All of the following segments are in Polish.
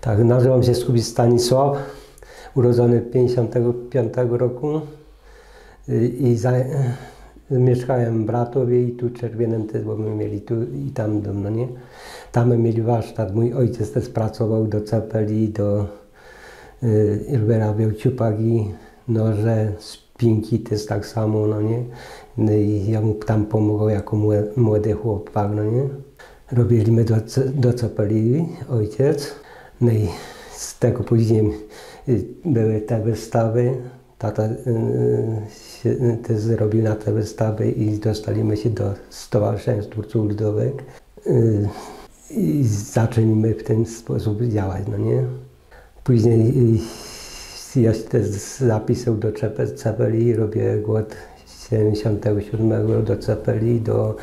Tak, nazywam się Skubis Stanisław, urodzony 55 roku y, i za, mieszkałem w Bratowie i tu w Czerwienem też, bo my mieli tu i tam dom, no nie? Tam my mieli warsztat, mój ojciec też pracował do cepeli, do y, wyrabiał ciupaki, noże, spinki też tak samo, no nie? No i ja mu tam pomogł jako młody, chłopak, no nie? Robiliśmy do, do cepeli ojciec, no i z tego później y, były te wystawy. Tata y, się y, też zrobił na te wystawy i dostaliśmy się do Stowarzyszenia Twórców Ludowych. I zaczęliśmy w ten sposób działać, no nie? Później ja się też zapisał do Cepe- Cepeli robię go od 77 do Cepeli do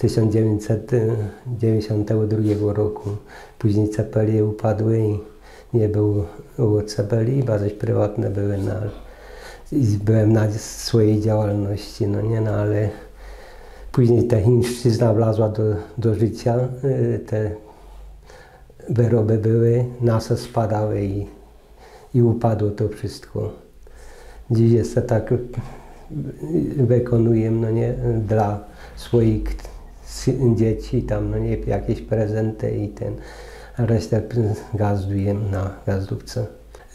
1992 roku. Później Cepeli upadły i nie było, było Cepeli, bazy prywatne były i byłem na swojej działalności, no nie, no ale później ta chińszczyzna wlazła do, do życia, y, te wyroby były, nasze spadały i, i upadło to wszystko. Dziś jeszcze tak y, wykonuję, no nie, dla swoich dzieci tam, no nie, jakieś prezenty i ten, resztę gazduję na gazdówce.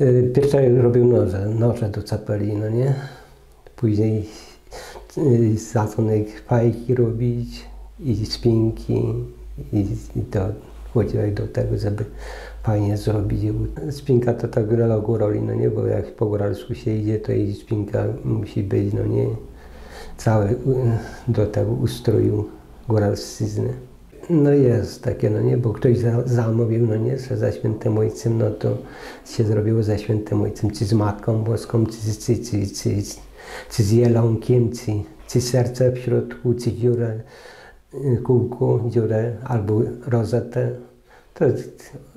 Y, Pierwsze robił noże, noże do cepeli, no nie, później y, zacząłem fajki robić i spinki i, to chodziło do tego, żeby fajnie zrobić. Spinka to tak grała góroli, no nie, bo jak po góralsku się idzie, to i spinka musi być, no nie, cały y, do tego ustroju góralszczyzny. No jest takie, no nie, bo ktoś za, zamówił, no nie, że za świętym ojcem, no to się zrobiło za świętym ojcem, czy z Matką Boską, czy, czy, czy, czy, czy z jelonkiem, czy, czy serce w środku, czy dziurę, y, kółku, dziurę albo rozetę. To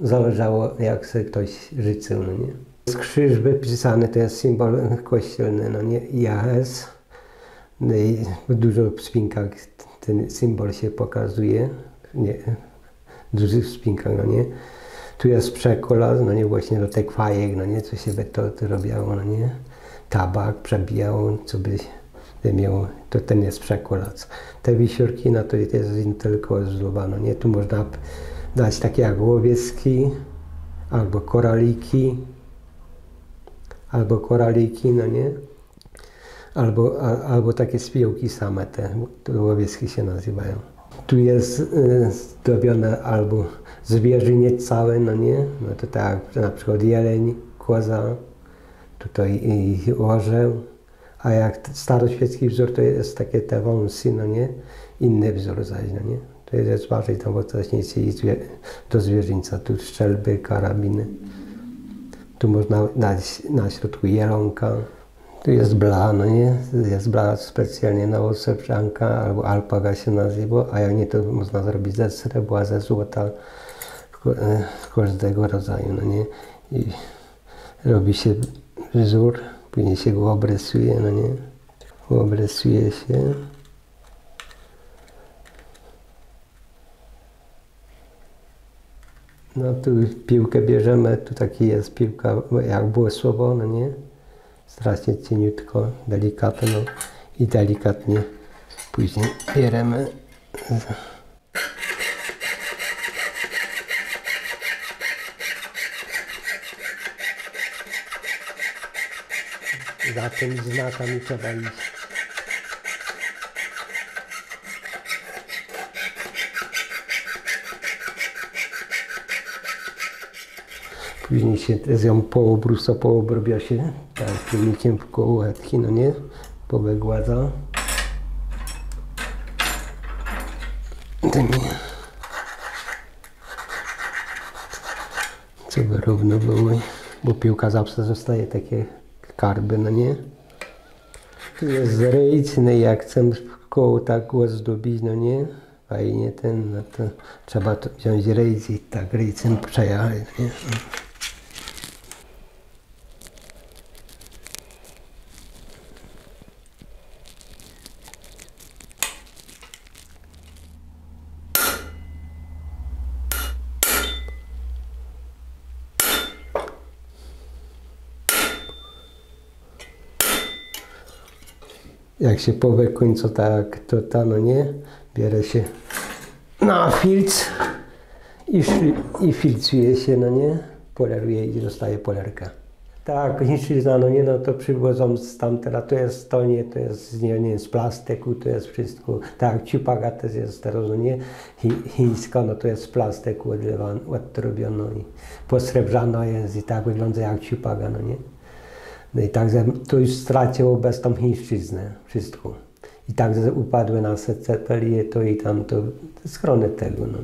zależało, jak sobie ktoś życzył, no nie. Krzyż wypisany, to jest symbol kościelny, no nie, IAS. No dużo w spinkach ten symbol się pokazuje, nie, dużych spinkach, no nie. Tu jest przekola, no nie, właśnie do tych fajek, no nie, co się by to, robiło, no nie. Tabak przebijało, co by, miało, to ten jest przekolac. Te wisiorki, no to jest tylko ozdoba, no nie, tu można dać takie jak łowieski, albo koraliki, albo koraliki, no nie. Albo, a, albo takie spiełki same, te to łowieski się nazywają. Tu jest y, zdobione albo zwierzynie całe, no nie, no to tak na przykład jeleń, koza, tutaj i orzeł, a jak staroświecki wzór to jest takie te wąsy, no nie, inny wzór zaś, no nie. To jest bardziej tam wcześniejszy i zwie, do zwierzyńca, tu strzelby, karabiny. Tu można dać na środku jelonka. Tu jest bla, no nie? Jest bla specjalnie na oseprzanka albo alpaga się nazywa, a jak nie, to można zrobić ze srebra, ze złota, e, każdego rodzaju, no nie? I robi się wzór, później się go obrysuje, no nie? Obrysuje się. No tu piłkę bierzemy, tu taki jest piłka, jak było słowo, no nie? Strasznie cieniutko, delikatnie no, i delikatnie później bierzemy. Za tymi znakami trzeba iść. Później się z ją poobrusa, poobrobia się, tak, pilnikiem w koło łetki, no nie, powygładza. Co by równo były, bo piłka zawsze zostaje takie karby, no nie. Jest no i jak chcę w koło tak zdobić, no nie, fajnie ten, no to trzeba to wziąć ryjc i tak ryjcem przejechać, nie. Jak się powie końcu tak, to ta, no nie, bierze się na filc i, i filcuje się, no nie, poleruje i zostaje polerka. Tak, chińszczyzna, no nie, no to przywożą z tamtera, to jest to nie, to jest nie, nie, z plastiku, to jest wszystko. Tak, ciupaga też jest teraz, no nie, Chi, chińska, no to jest z plastiku odrobiono i posrebrzano jest i tak wygląda jak ciupaga, no nie. No i także to już straciło bez tą chińszczyznę, wszystko. I także upadły na cepelię to i tam to, to schrony tego, no.